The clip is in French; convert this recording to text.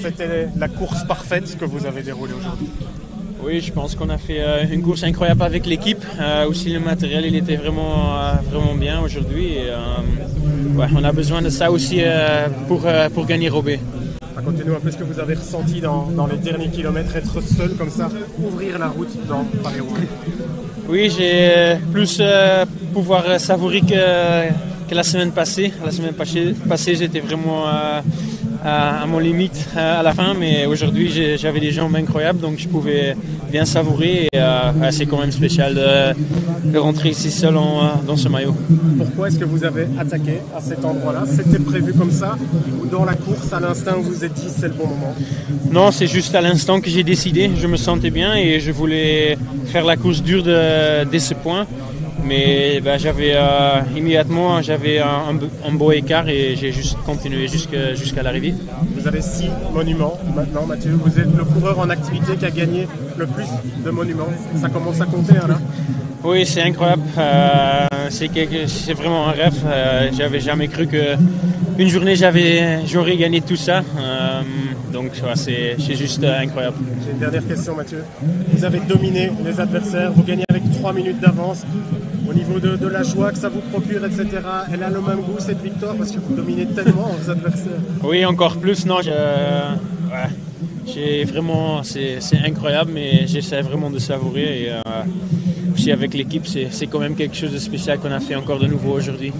c'était la course parfaite que vous avez déroulée aujourd'hui Oui, je pense qu'on a fait euh, une course incroyable avec l'équipe. Euh, aussi le matériel, il était vraiment, euh, vraiment bien aujourd'hui. Ouais, on a besoin de ça aussi pour, pour gagner Robé. Racontez-nous un peu ce que vous avez ressenti dans, dans, les derniers kilomètres, être seul comme ça, ouvrir la route dans Paris-Roubaix. Oui, j'ai plus pouvoir savourer que, que, la semaine passée. La semaine passée, passée j'étais vraiment à, mon limite à la fin, mais aujourd'hui j'avais des jambes incroyables, donc je pouvais bien savourer. Euh, c'est quand même spécial de, rentrer ici seul dans ce maillot. Pourquoi est-ce que vous avez attaqué à cet endroit-là? C'était prévu comme ça ou dans la course à l'instant vous vous êtes dit c'est le bon moment? Non, c'est juste à l'instant que j'ai décidé. Je me sentais bien et je voulais faire la course dure de, dès ce point. Mais ben, j'avais euh, immédiatement j'avais un, beau écart et j'ai juste continué jusqu'à l'arrivée. Vous avez six monuments maintenant, Mathieu. Vous êtes le coureur en activité qui a gagné le plus de monuments. Ça commence à compter hein, là Oui, c'est incroyable. Euh, c'est vraiment un rêve. Euh, j'avais jamais cru que une journée j'aurais gagné tout ça. donc c'est juste incroyable. J'ai une dernière question, Mathieu. Vous avez dominé les adversaires. Vous gagnez avec trois minutes d'avance niveau de, la joie que ça vous procure, etc. Elle a le même goût cette victoire parce que vous dominez tellement vos adversaires. Oui, encore plus. Non, j'ai vraiment, c'est incroyable, mais j'essaie vraiment de savourer. Et, euh, aussi avec l'équipe, c'est quand même quelque chose de spécial qu'on a fait encore de nouveau aujourd'hui.